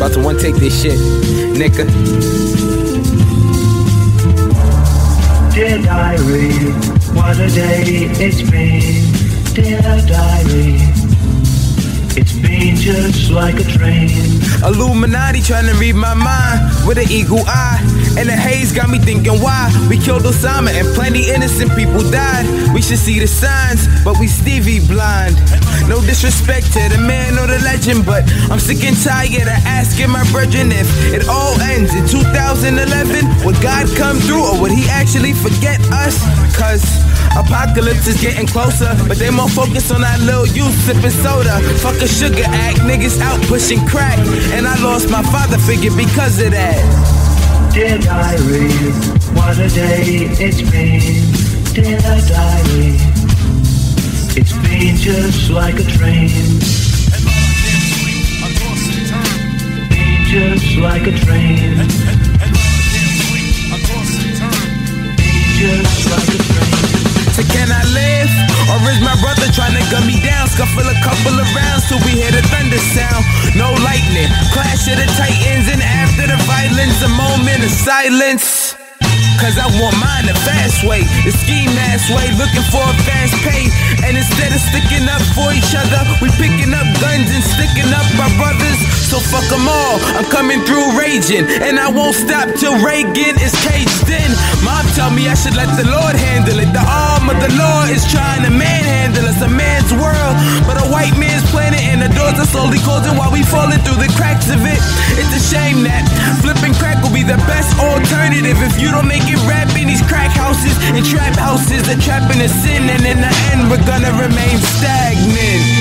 About to one take this shit, nigga. Dear diary, what a day it's been. Dear diary. It's been just like a train. Illuminati trying to read my mind with an eagle eye. And the haze got me thinking why we killed Osama and plenty innocent people died. We should see the signs, but we Stevie blind. No disrespect to the man or the legend, but I'm sick and tired of asking my brethren if it all ends in 2011. Would God come through or would he actually forget us? Cause Apocalypse is getting closer, but they more focused on that little youth sipping soda. Fuck a sugar act, niggas out pushing crack. And I lost my father figure because of that. Dear diary, what a day it's been. Dear diary, it's been just like a train. Just like a train. Just like a train. So can I live? Or is my brother trying to gun me down? Scuffle a couple of rounds till we hear the thunder sound. No lightning, clash of the after the a moment of silence. Cause I want mine the fast way, the ski mask way, looking for a fast pay. And instead of sticking up for each other, we picking up guns and sticking up our brothers. So fuck them all, I'm coming through raging. And I won't stop till Reagan is caged in. Mom tell me I should let the Lord handle it. The arm of the Lord is trying to manhandle us, a man's world. But a white man's planet, and the doors are slowly closing while we falling through the cracks of it. It's a the best alternative if you don't make it rap in these crack houses and trap houses. The trap trapping the sin, and in the end, we're gonna remain stagnant.